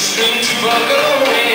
Christians, fuck away.